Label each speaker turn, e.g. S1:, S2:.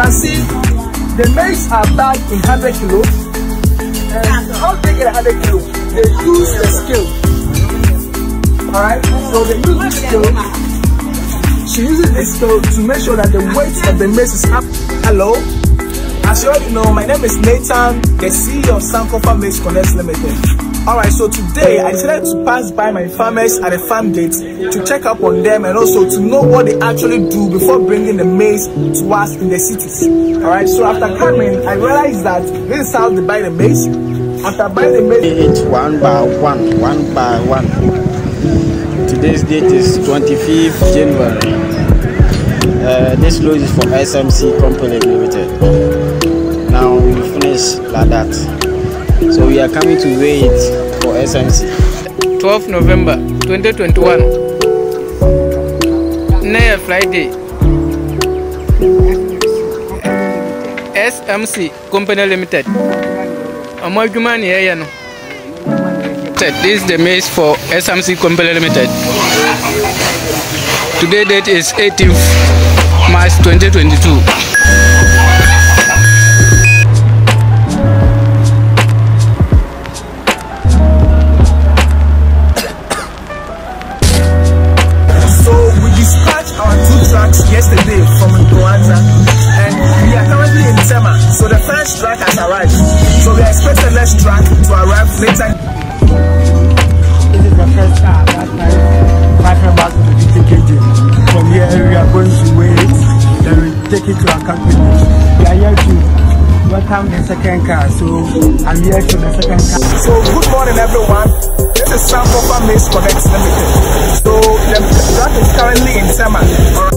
S1: can see, the maize are bagged in 100 kilo. And how they get 100 kilo? They use the scale. Alright, so they use the scale. She uses the scale to make sure that the weight of the maize is up. Hello? As you already know, my name is Nathan, the CEO of Sankofa Maize Connect Limited. Alright, so today I decided to pass by my farmers at the farm gate to check up on them and also to know what they actually do before bringing the maize to us in the cities. Alright, so after coming, I realized that this is how they buy the maize. After buying the maize,
S2: It's one by one, one by one. Today's date is 25th January. Uh, this load is for SMC Company Limited. Now we finish like that. So we are coming to weigh it for SMC.
S3: 12 November 2021 Near Friday SMC Company Limited Ọmọ adwuma ni ẹyẹ eh, no. This is the maize for SMC Company Limited. Today date is 18th March 2022.
S1: Expect the next truck to arrive later.
S4: This is the first car that time 500 bags of 50 kg. From here we are going to wait, then we take it to our company. We are here to welcome the second car, so I'm here to the second car.
S1: So good morning everyone. This is Sankofa Maize Connect Limited. So the truck is currently in. Alright.